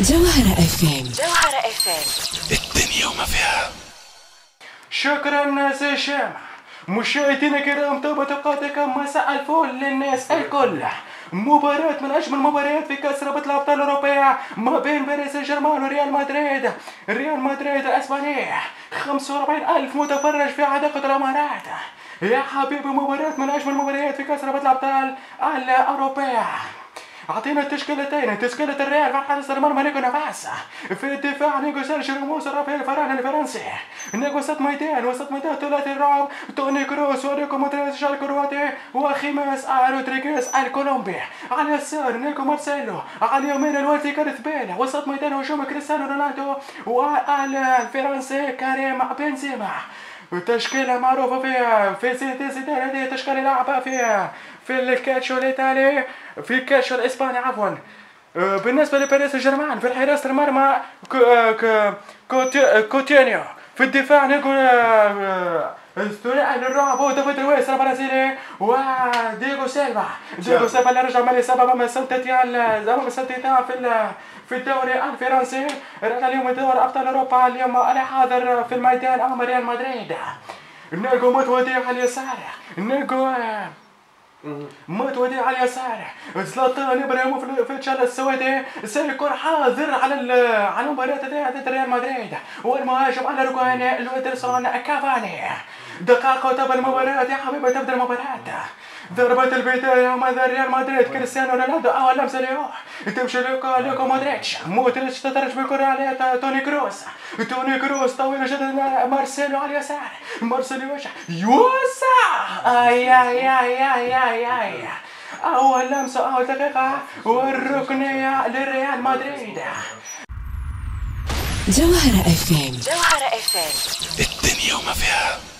جوهرة FM جوهرة FM الدنيا وما فيها. شكرا ناس شام مشاهدينا الكرام طابت اوقاتكم مساء الفل للناس الكل. مباراة من أجمل المباريات في كأس رابطة الأبطال الأوروبية ما بين باريس سان جيرمان وريال مدريد. ريال مدريد الأسباني 45 ألف متفرج في حديقة الإمارات. يا حبيبي مباراة من أجمل المباريات في كأس رابطة الأبطال الأوروبية. أعطينا التشكيلتين تشكيلة الريال في حارس المرمى نلقاو نافاس في الدفاع نلقاو سيرجيو راموس رافائيل فاران الفرنسي. نلقاو وسط ميدان وسط ميدان ثلاثي الرعب. توني كروس ولوكا مودريتش الكرواتي وخاميس رودريغيز الكولومبي. على اليسار نلقاو مارسيلو. على اليمين الويلزي غاريث بيل. وسط ميدان هجوم كريستيانو رونالدو. والفرنسي كريم بنزيما. تشكيلة معروفة في في سيتي زيدان هذه تشكيلة لعبها في في ال calcio الإيطالي في ال calcio الإسباني عفوا. آه، بالنسبة لباريس سان جيرمان في حراسة المرمى آه، كوتينيو. في الدفاع نقول الثنائي للرعب هو دافيد لويس البرازيلي وتياغو سيلفا تياغو سيلفا اللي رجع من الإصابة من سانت إتيان أمام سانت إتيان في في الدوري الفرنسي رجع اليوم دوري أبطال أوروبا اليوم أنا حاضر في الميدان أمام ريال مدريد نلقاو ماتويدي على اليسار نلقاو آه، ماتويدي على اليسار زلاتان ابراهيموفيتش السويدي سيكون حاضر على على مباراة ضد ريال مدريد والمهاجم على ركن إدينسون كافاني دقائق وتبدا المباراة يا حبيبي تبدا المباراة ضربة البداية مع ريال مدريد كريستيانو رونالدو أول لمسة له تمشي لوكا لوكا مودريتش. مودريتش تترج بالكرة على توني كروس. توني كروس طويلة جدا مارسيلو على اليسار. مارسيلو يوسع يوسع! آي آي آي آي آي آي. أول لمسة أول دقيقة. والركنية لريال مدريد. جوهرة FM جوهرة FM الدنيا وما فيها.